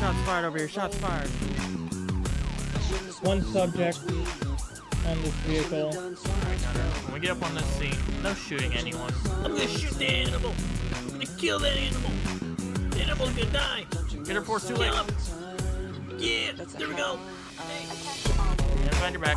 got shots fired over here. Shots fired. One subject on this vehicle. When we get up on this scene, no shooting anyone. I'm gonna shoot the animal. I'm gonna kill that animal. The animal's gonna die. Get her force too late. Yeah, there we go. Hey. Yeah, find your back.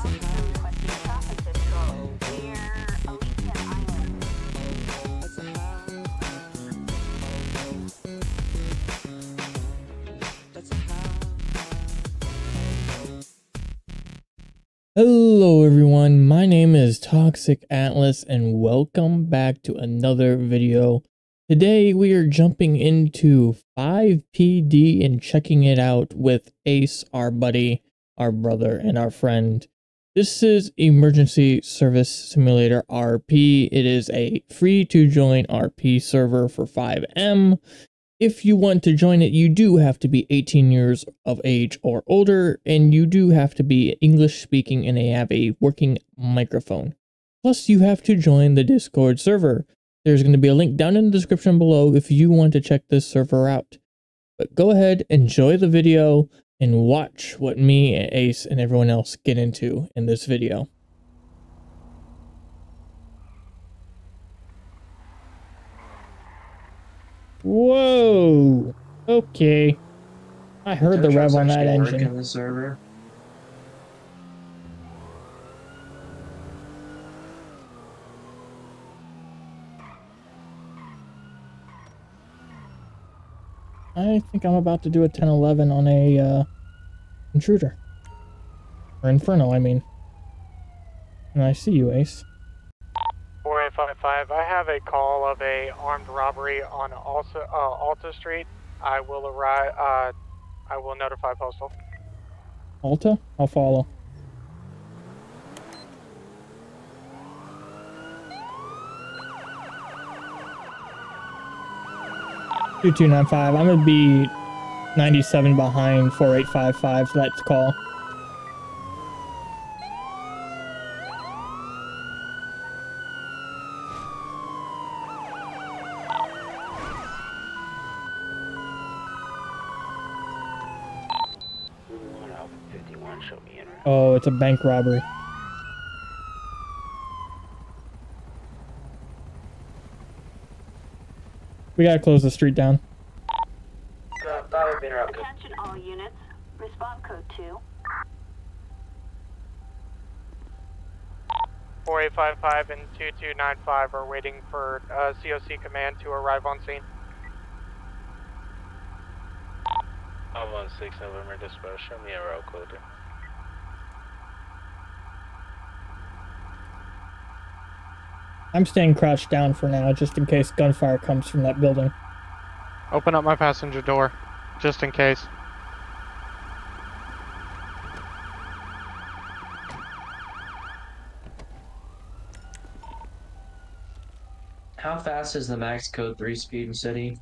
Toxic Atlas and welcome back to another video. Today we are jumping into FivePD and checking it out with Ace, our buddy, our brother, and our friend. This is Emergency Service Simulator RP. It is a free to join RP server for FiveM. If you want to join it, you do have to be 18 years of age or older, and you do have to be English speaking and they have a working microphone. Plus, you have to join the Discord server. There's going to be a link down in the description below if you want to check this server out. But go ahead, enjoy the video, and watch what me, Ace, and everyone else get into in this video. Whoa! Okay. I heard the rev on that engine. In the server. I think I'm about to do a 1011 on a uh, intruder. Or inferno, I mean. And I see you, Ace. 4855, I have a call of a armed robbery on also uh, Alta Street. I will arrive. Uh, I will notify postal. Alta? I'll follow. Two two nine five. I'm gonna be ninety seven behind four eight five five. So that's call. Oh, it's a bank robbery. We gotta close the street down. Attention all units. Response code 2. 4855 and 2295 are waiting for uh, COC command to arrive on scene. I'm on 6 November dispatch. Show me a route code. I'm staying crouched down for now, just in case gunfire comes from that building. Open up my passenger door, just in case. How fast is the max code 3 speed in city?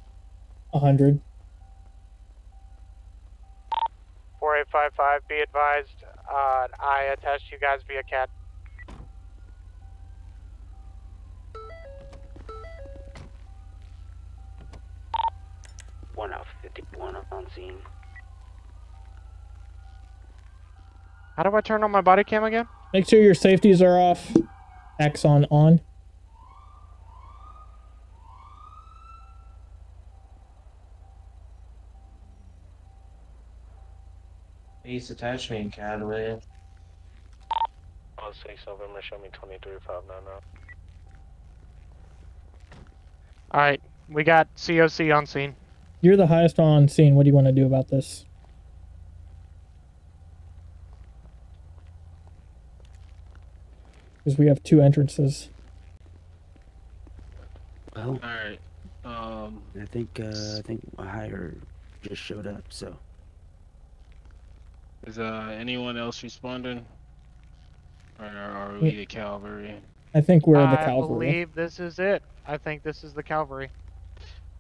A hundred. 4855, be advised, uh, I attached you guys via CAD. One out 51 on scene. How do I turn on my body cam again? Make sure your safeties are off. Axon on. Please attach me in CAD, will you? On 6 November, show me 23599. Alright, we got COC on scene. You're the highest on scene. What do you want to do about this? Because we have two entrances. Well, Alright. Um, I think uh, I think my hire just showed up. So is uh, anyone else responding? Or are we the cavalry? I think we're the cavalry. I cavalry. believe this is it. I think this is the cavalry.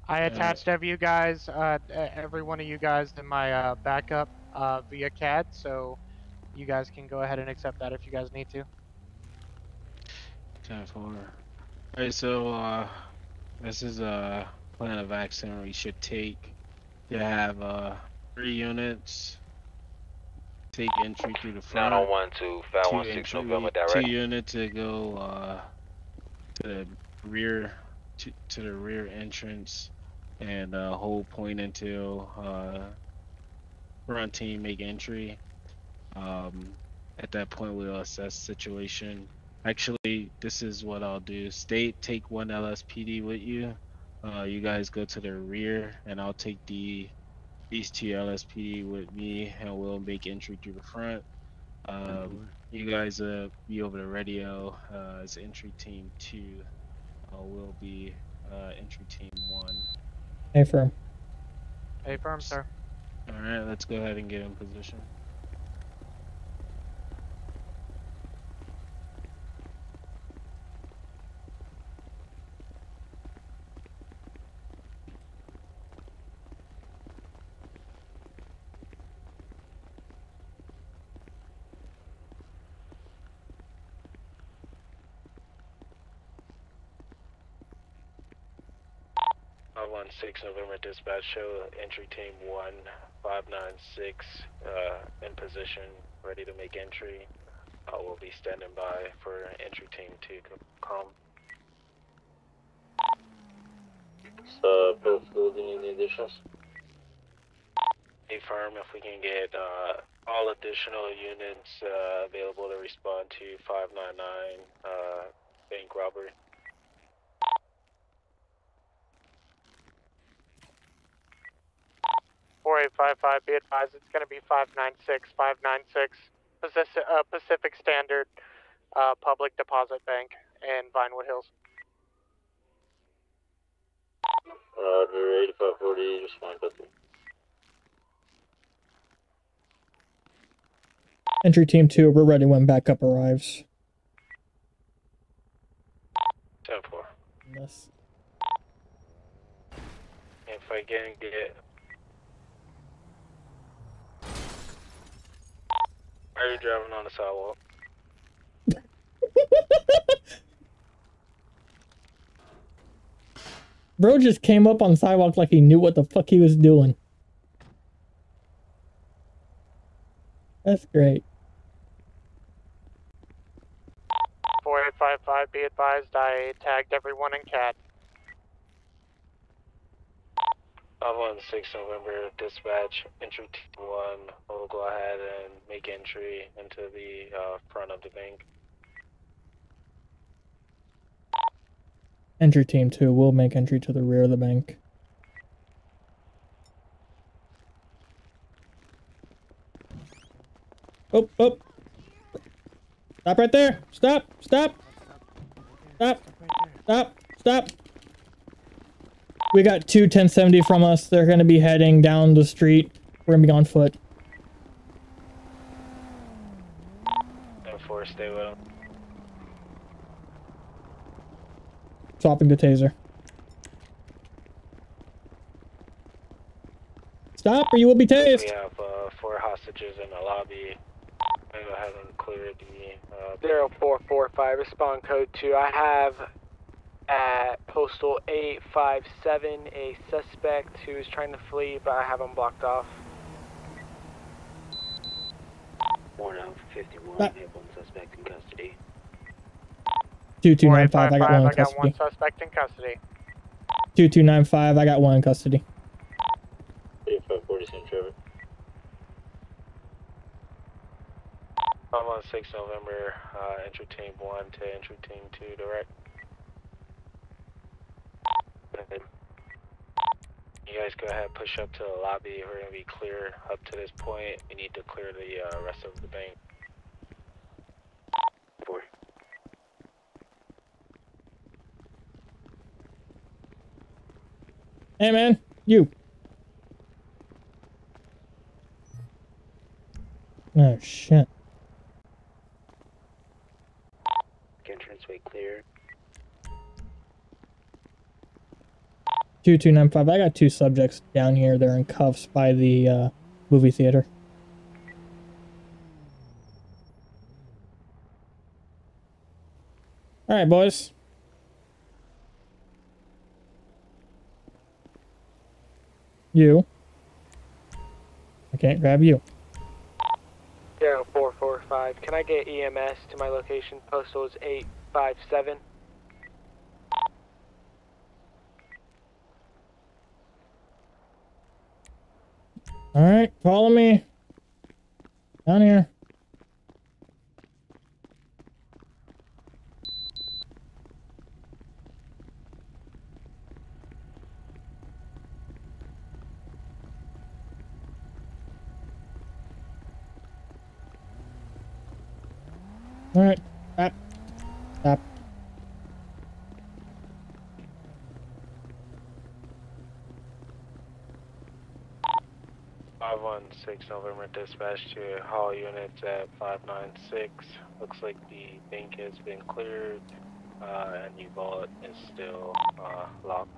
I Yeah. attached every you guys, uh, every one of you guys in my uh, backup uh, via CAD, so you guys can go ahead and accept that if you guys need to. 10 4. Alright, so, uh, this is a plan of action we should take to have, uh, three units take entry through the front. 901 to two 516 entry, November two units to go uh, to the rear to, to the rear entrance and uh, hold point until uh, front team make entry. Um, at that point, we'll assess situation. Actually, this is what I'll do. State, take one LSPD with you. Uh, you guys go to the rear, and I'll take the these two LSPD with me, and we'll make entry through the front. Um, you guys uh, be over the radio uh, as entry team two. Uh, will be uh, entry team one. Hey, firm. A firm, sir. All right, let's go ahead and get in position. Five one six November dispatch show entry team one five nine six uh in position ready to make entry. Uh, we'll be standing by for entry team two to come. So, both do any additions? A firm if we can get uh all additional units uh available to respond to five nine nine uh bank robbery. Four eight five five. Be advised, it's going to be five nine six five nine six. Pacific, uh, Pacific Standard, uh, Public Deposit Bank in Vinewood Hills. Roger, 8540, respond quickly. Entry team two, we're ready when backup arrives. Ten four. Yes. If I can get Are you driving on the sidewalk? Bro just came up on the sidewalk like he knew what the fuck he was doing. That's great. Four eight five five. Be advised, I tagged everyone in CAD. One six November dispatch entry team one. We'll go ahead and make entry into the uh, front of the bank. Entry team two, we'll make entry to the rear of the bank. Oh, oh. Stop right there. Stop, stop. Stop, stop, stop. We got two 1070 from us. They're going to be heading down the street. We're going to be on foot. And four, stay with them. Swapping the taser. Stop or you will be tased. We have uh, four hostages in the lobby. I'm go ahead and clear the uh, 0445, Respond code two. I have at postal eight five seven a suspect who is trying to flee, but I have him blocked off. One out 51, Ah. have one suspect in custody. 2295, I got one in I got custody. one suspect in custody. 2295, I got one in custody. 8540, St. Trevor. Five one six November uh, entry team one to entry team two direct. You guys go ahead, push up to the lobby. We're gonna be clear up to this point. We need to clear the uh, rest of the bank. Four. Hey man, you. Oh shit. Entranceway clear. 2295, I got two subjects down here. They're in cuffs by the uh, movie theater. Alright, boys. You. I can't grab you. Zero four four five. Can I get EMS to my location? Postal is eight five seven. All right, follow me. Down here. All right, stop, stop. Five one six November dispatch to hall units at five nine six. Looks like the bank has been cleared, uh, and vault is still uh, locked.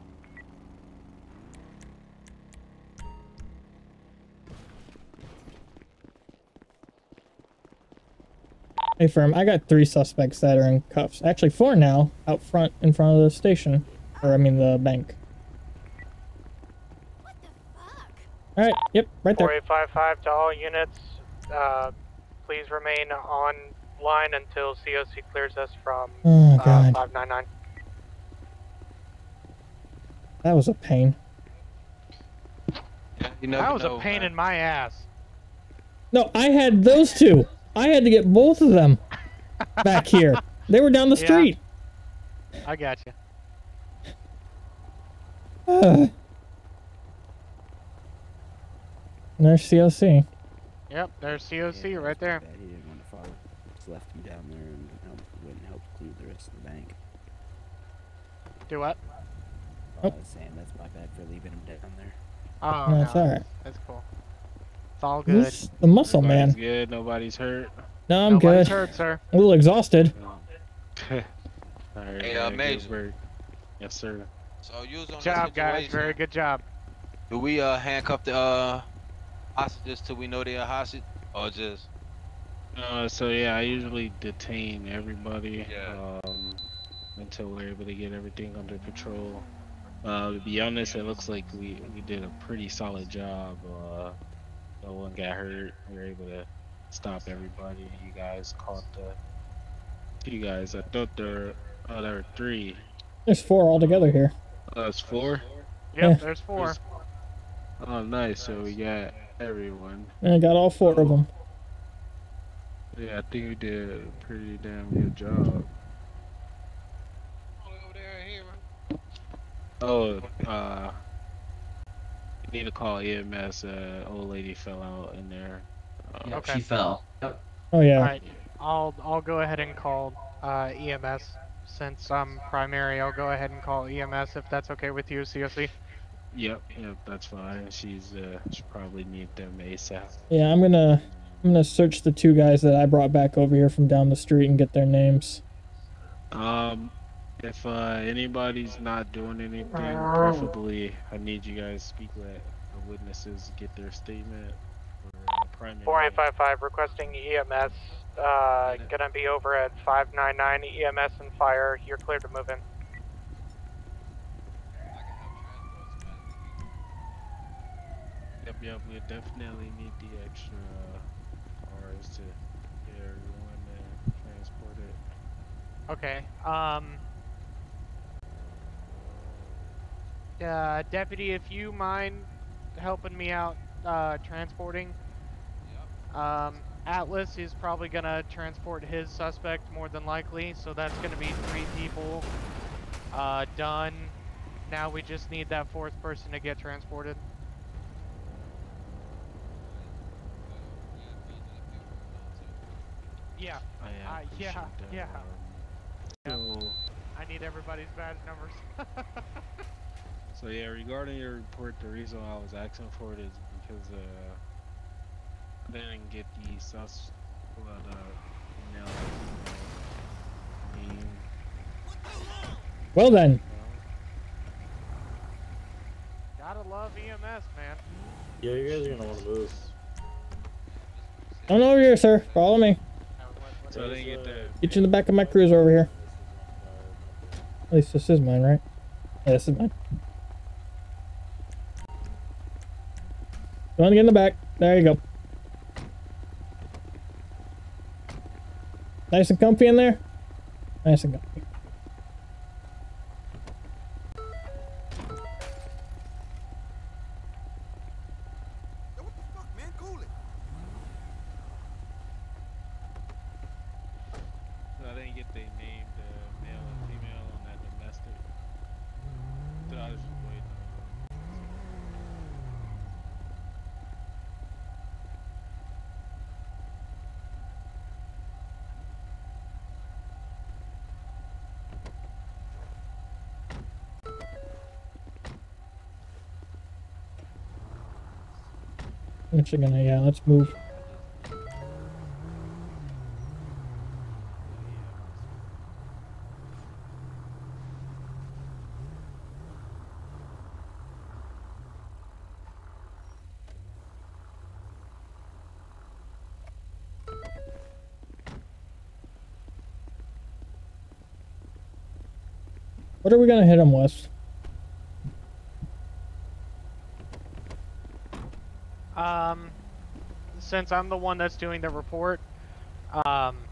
Hey, firm, I got three suspects that are in cuffs. Actually, four now, out front in front of the station. Or, I mean, the bank. All right, yep, right there. 4855 to all units, uh, please remain online until COC clears us from Oh, uh, 599. That was a pain. You never That was know, a pain man. in my ass. No, I had those two. I had to get both of them back here. They were down the Yeah. street. I got you. Ugh. And there's COC. Yep, there's COC right there. Bad he didn't want to follow. Just left him down there and help, went and helped clear the rest of the bank. Do what? I was saying that's my bad for leaving him down there. Oh, No, no, it's alright. That's cool. It's all good. Who's the muscle man? Nobody's good. Nobody's hurt. No, I'm Nobody's good. hurt, sir. A little exhausted. All right. Hey, yeah, uh, Major. Yes, sir. So you was on Good job, guys. Very good job. Do we uh handcuff the uh hostages till we know they're hostage, or just Uh, so yeah, I usually detain everybody Yeah. um, until we're able to get everything under control. Uh, to be honest, it looks like we, we did a pretty solid job. Uh, no one got hurt. We were able to stop everybody. You guys caught the two guys. I thought there oh there were three. There's four altogether here. Oh, it's four. Yep, Yeah. there's four. Oh, nice. So we got everyone. And I got all four of them. Yeah, I think you did a pretty damn good job. Oh, uh, you need to call EMS. Uh, old lady fell out in there. Uh, Yeah, Okay. She fell. Yep. Oh yeah. All right, I'll I'll go ahead and call uh, EMS since I'm primary. I'll go ahead and call EMS if that's okay with you, COC. Yep, yep, that's fine. She's uh, she probably need them ASAP. Yeah, I'm gonna I'm gonna search the two guys that I brought back over here from down the street and get their names. Um, if uh, anybody's not doing anything, preferably I need you guys to speak with the witnesses, get their statement. For, uh, primary. 4855 requesting EMS. Uh, gonna be over at 599 EMS and fire. You're cleared to move in. Yep, yep, we definitely need the extra uh, R's to get everyone uh, transported. Okay. Um. Uh, deputy, if you mind helping me out uh, transporting. Um, Atlas is probably gonna transport his suspect more than likely, so that's gonna be three people. Uh, done. Now we just need that fourth person to get transported. Yeah, I Uh, yeah, that. yeah. Um, so, I need everybody's badge numbers. so yeah, regarding your report, the reason I was asking for it is because uh, I didn't get the sus, well, the email, name. Well then, Gotta love EMS, man. Yeah, you guys are gonna want to move. come over here, sir. Follow me. So get. Get you in the back of my cruiser over here. At least this is mine, right? Yeah, this is mine. Go on, get in the back. there you go. Nice and comfy in there? Nice and comfy. Actually gonna, yeah, let's move. What are we gonna hit him with? Um, since I'm the one that's doing the report, um,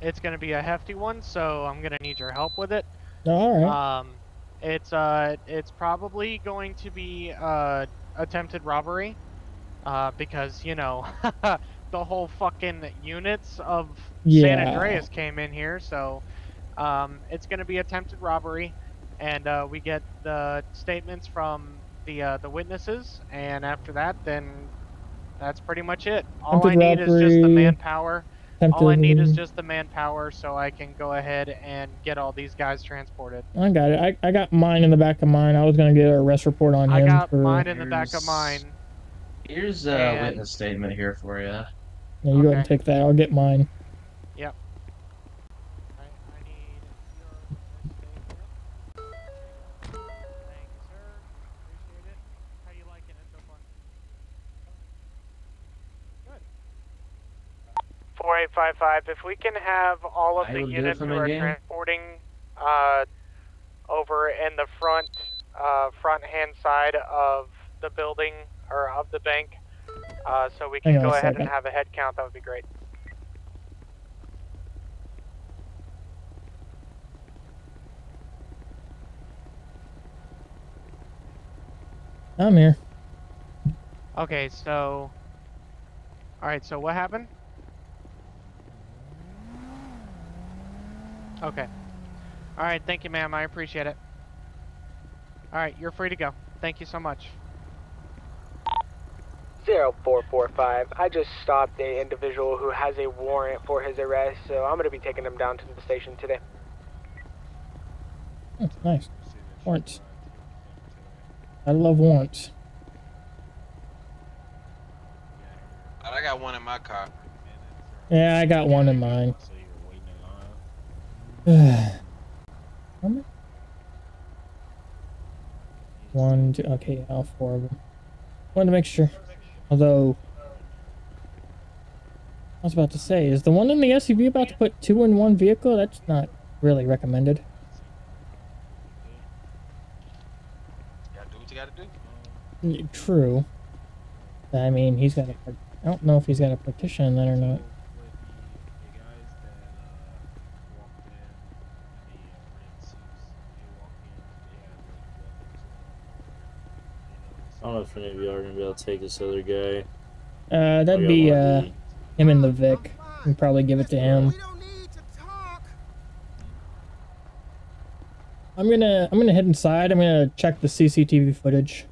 it's gonna be a hefty one, so I'm gonna need your help with it. All right. Um, it's uh, it's probably going to be uh, attempted robbery, uh, because you know, the whole fucking units of San Andreas came in here, so um, it's gonna be attempted robbery, and uh, we get the statements from the uh, the witnesses, and after that, then that's pretty much it. All I Attempted need is just the robbery, manpower. All I need is just the manpower, so I can go ahead and get all these guys transported. I got it. I, I got mine in the back of mine. I was gonna get a arrest report on I him got for. mine in the back of mine. Here's a And- witness statement here for you. Yeah, you go ahead and take that. I'll get mine. Five five. If we can have all of I the will do it units who are game. transporting uh, over in the front uh, front hand side of the building or of the bank, uh, so we can Hang go ahead second. and have a head count. That would be great. I'm here. Okay, so. Alright, so what happened? Okay. Alright, thank you, ma'am. I appreciate it. Alright, you're free to go. Thank you so much. 0445. I just stopped a individual who has a warrant for his arrest, so I'm going to be taking him down to the station today. That's nice. Warrants. I love warrants. I got one in my car. Yeah, I got one in mine. One, two, okay, all four of them. Wanted to make sure. Although, I was about to say, is the one in the SUV about to put two in one vehicle? That's not really recommended. True. I mean, he's got a. I don't know if he's got a partition in that or not. I don't know if any of you are gonna be able to take this other guy. Uh, that'd be uh, him and the Vic. We can probably give it to him. I'm gonna I'm gonna head inside. I'm gonna check the CCTV footage.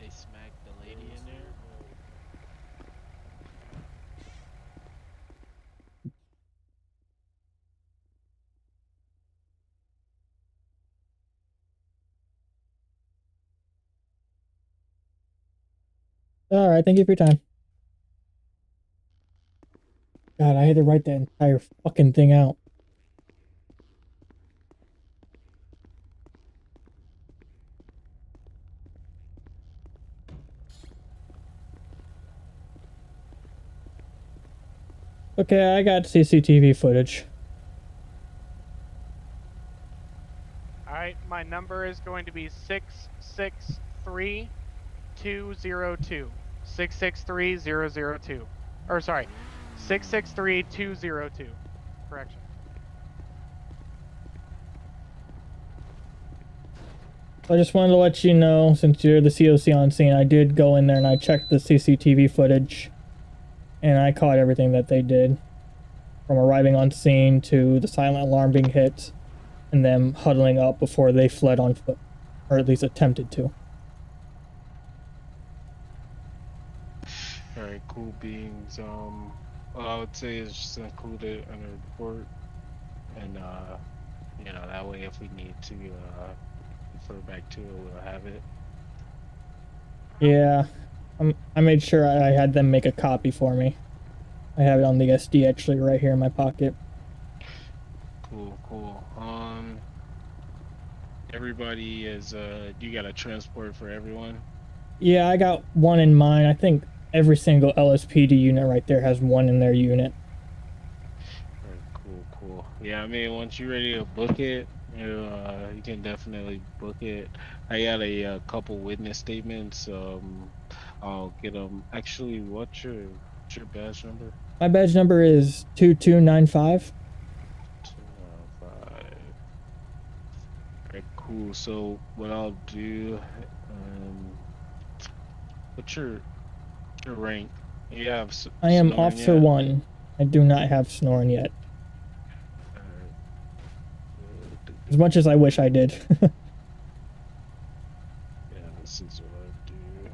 They smacked the lady in there. All right, thank you for your time. God, I had to write that entire fucking thing out. Okay, I got CCTV footage. Alright, my number is going to be 663202. 663002. Or sorry, 663202. Correction. I just wanted to let you know, since you're the COC on scene, I did go in there and I checked the CCTV footage, and I caught everything that they did, from arriving on scene to the silent alarm being hit, and them huddling up before they fled on foot, or at least attempted to. Alright, cool beings. Um, I would say is just include it in the report, and uh, you know that way if we need to uh, refer back to it, we'll have it. Yeah, um, I made sure I I had them make a copy for me. I have it on the SD actually right here in my pocket. Cool, cool. Um, everybody is uh, you got a transport for everyone. Yeah, I got one in mine. I think every single LSPD unit right there has one in their unit. Cool, cool. Yeah, I mean, once you're ready to book it, you know, uh, you can definitely book it. I got a, uh couple witness statements. Um, I'll get them. Actually, what's your what's your badge number? My badge number is 2295. Five. Alright, cool. So what I'll do, um, what's your your rank? You have. I am Officer yet? 1. I do not have snoring yet. As much as I wish I did. Yeah, this is what I do.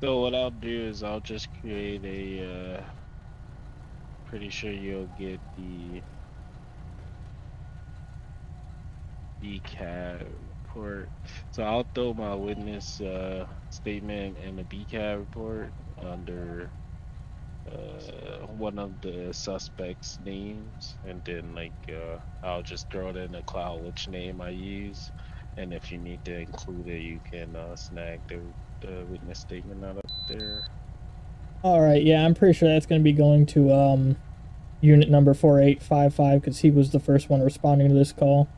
So what I'll do is I'll just create a. Uh, pretty sure you'll get the BCAB report. So I'll throw my witness uh, statement and the BCAB report under uh, one of the suspects' names, and then like uh, I'll just throw it in the cloud which name I use, and if you need to include it, you can uh, snag the, the witness statement out up there. Alright, yeah, I'm pretty sure that's going to be going to um, unit number 4855 because he was the first one responding to this call.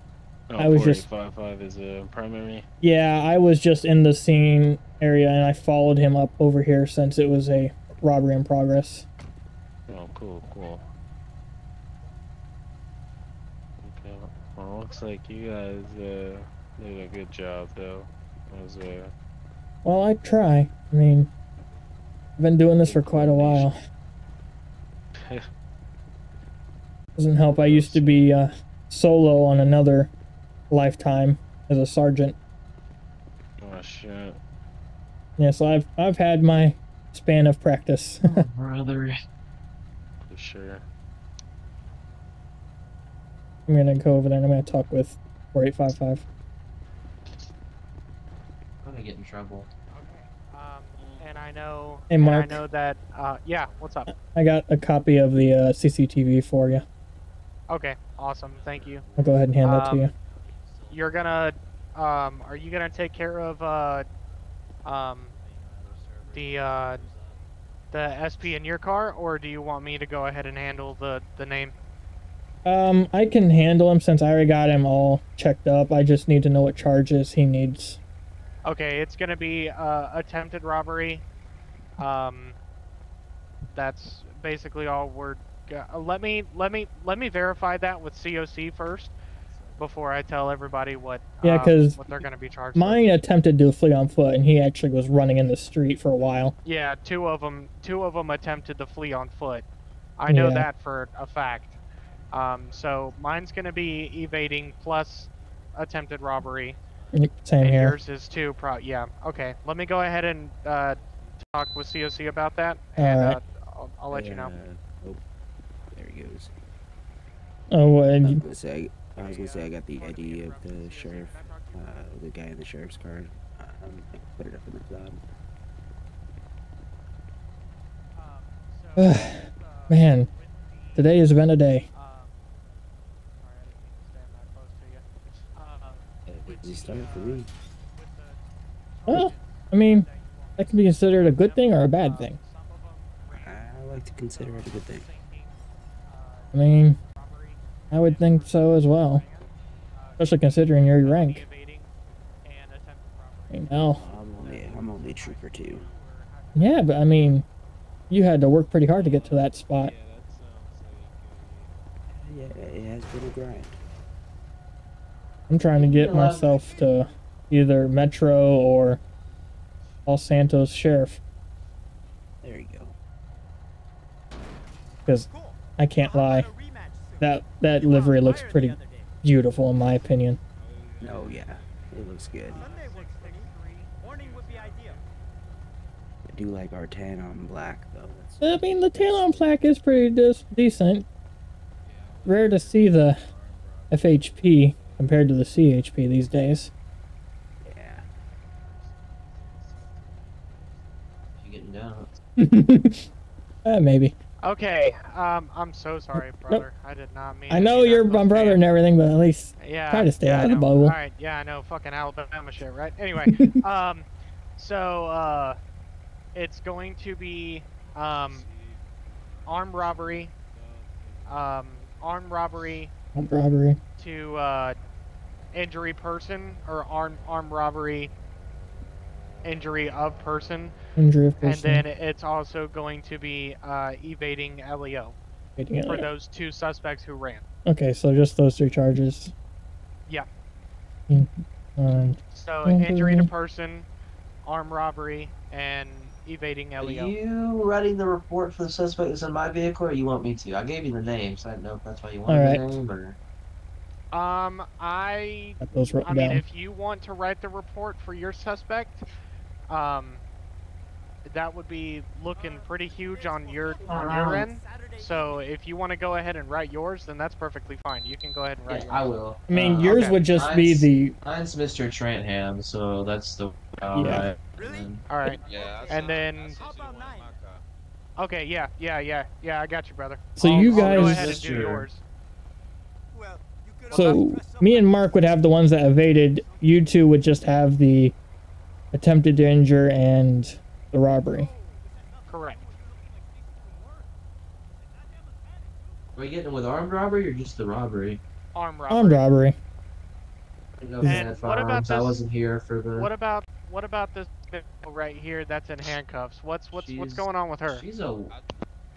Oh, I was just 4855 is a primary. Yeah, I was just in the scene area and I followed him up over here since it was a robbery in progress. Oh, cool, cool. Okay, well, looks like you guys uh, did a good job, though. It was uh, Well, I try. I mean, I've been doing this for quite a while. Doesn't help. I used to be uh, solo on another lifetime as a sergeant. oh shit. Yeah, so I've I've had my span of practice. Brother. For sure. I'm gonna go over there and I'm gonna talk with 4855. I'm gonna get in trouble. Um, and I know. Hey, and Mark. I know that. Uh, yeah. What's up? I got a copy of the uh, CCTV for you. Okay. Awesome. Thank you. I'll go ahead and hand that to Um, you. You're gonna. Um, are you gonna take care of uh, um, the uh, the SP in your car, or do you want me to go ahead and handle the the name? Um, I can handle him since I already got him all checked up. I just need to know what charges he needs. Okay, it's gonna be uh, attempted robbery. Um, that's basically all we're. uh, Let me let me let me verify that with COC first before I tell everybody what. Yeah, um, 'cause what they're gonna be charged. with. Mine attempted to flee on foot, and he actually was running in the street for a while. Yeah, two of them. Two of them attempted to flee on foot. I know Yeah. that for a fact. Um, so mine's gonna be evading plus attempted robbery. Yep, Same and here. yours is too. Pro. Yeah. Okay. Let me go ahead and uh, talk with COC about that, and Alright. uh, I'll, I'll let you know. Uh, oh, there he goes. Oh, I was and gonna say, I was gonna say I got the ID of the sheriff, uh, the guy in the sheriff's card. Um, I put it up in the cloud. man, today has been a day. Busy start for me. Well, I mean, that can be considered a good thing or a bad thing. I like to consider it a good thing. I mean, I would think so as well. Especially considering your rank. I mean, hell, I'm only, I'm only a trooper too. Yeah, but I mean, you had to work pretty hard to get to that spot. Yeah, it has been a grind. I'm trying to get myself to either Metro or Los Santos Sheriff There you go. because I can't lie, that that livery looks pretty beautiful in my opinion. Oh yeah, it looks good. I do like our tan on black though. That's, I mean, the tan on black is pretty dis- decent. Rare to see the FHP compared to the CHP these days. yeah. You getting down? uh, maybe. Okay, um, I'm so sorry, brother. I did not mean. I know you're my brother and everything, but at least Yeah. try to stay yeah, out of the bubble. All right. Yeah, I know. Fucking Alabama shit, right? Anyway, um, so uh, it's going to be um, armed robbery, um, armed robbery Armed robbery. to uh, injury person or armed armed robbery injury of person, and then it's also going to be uh, evading LEO Evading for LEO. those two suspects who ran. Okay, so just those three charges. Yeah. Mm, Um, So injury to Mhm. person, armed robbery, and evading LEO. Are LEO. you writing the report for the suspect that's in my vehicle, or you want me to? I gave you the name, so I didn't know if that's why you wanted Alright. the name, or... Um, I, got those written I mean, down. if you want to write the report for your suspect, um, that would be looking pretty huge on your on your end. So if you want to go ahead and write yours, then that's perfectly fine. You can go ahead and write Yeah, I will. I mean, Uh, yours okay. would just be Mine's- the. Mine's Mr. Trantham, so that's the... Alright. and- All right. Yeah. And then. Okay. Yeah. Yeah. Yeah. Yeah. I got you, brother. So I'll- you I'll go guys- ahead and do Mr. yours. So me and Mark would have the ones that evaded. You two would just have the attempted to injure and the robbery. Correct. Are we getting with armed robbery, or just the robbery? Armed robbery. Armed robbery. I didn't know if they And what about firearms. I this- wasn't here for the... What about what about this girl right here that's in handcuffs? What's what's what's going on with her? She's a...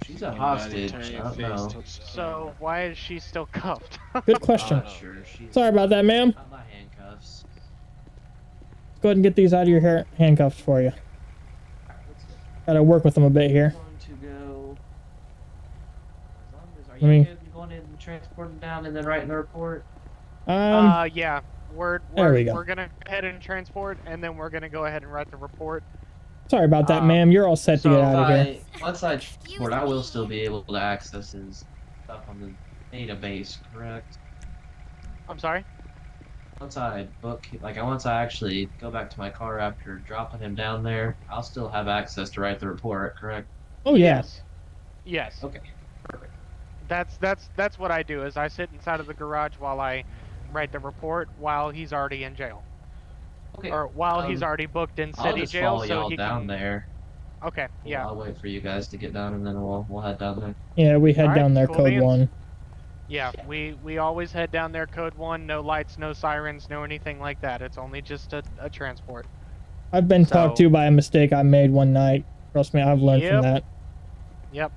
She's a hostage. I don't know. So why is she still cuffed? Good question. not sure. Sorry about that, ma'am. My handcuffs. Go ahead and get these out of your hair handcuffs for you. Gotta work with them a bit here. going to go... As long as... Are you me- good with going in and transporting down and then writing the report? Um, uh, yeah. We're there we're, we go. we're gonna go ahead and transport, and then we're gonna go ahead and write the report. sorry about that, um, ma'am. You're all set to get out of here. once I transport, I will still be able to access his stuff on the database, correct? I'm sorry. Once I book, like, once I actually go back to my car after dropping him down there, I'll still have access to write the report, correct? Oh. Yes. Yes. Okay, perfect. That's that's that's what I do. Is I sit inside of the garage while I write the report while he's already in jail, Okay. or while he's um, already booked in I'll city just jail, follow so y'all he down can. there. Okay. Yeah. I'll wait for you guys to get down and then we'll we'll head down there. Yeah, we head Alright, down there, cool code beans. one. Yeah. We we always head down there. Code one. No lights. No sirens. No anything like that. It's only just a, a transport. I've been talked to by a mistake I made one night. Trust me, I've learned from that. Yep.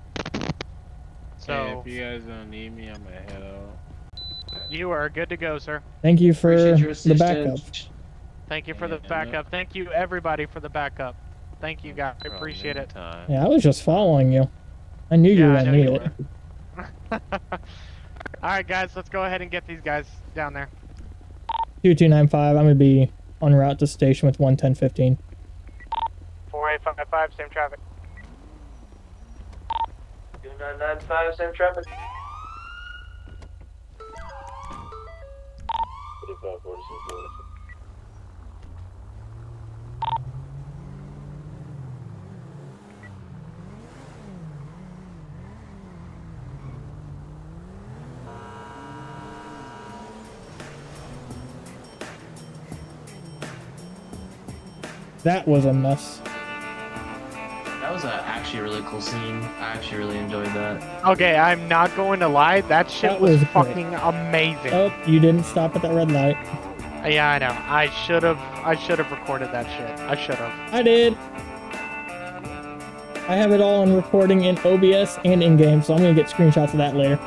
So So if you guys don't need me, I'm gonna head out. you are good to go, sir. Thank you for the backup. Thank you for the backup. Thank you everybody for the backup. Thank you guys. I appreciate it. Time. Yeah, I was just following you. I knew you were I gonna need it. All right, guys, let's go ahead and get these guys down there. Two two nine five. I'm gonna be en route to station with one ten fifteen. Four eight five five, same traffic. 2995, same traffic. That was a mess. That was a, actually a really cool scene. I actually really enjoyed that. Okay, I'm not going to lie. That shit That was, was fucking amazing. Oh, you didn't stop at that red light. Yeah, I know. I should have. I should have recorded that shit. I should have. I did. I have it all on recording in OBS and in game, so I'm gonna get screenshots of that later.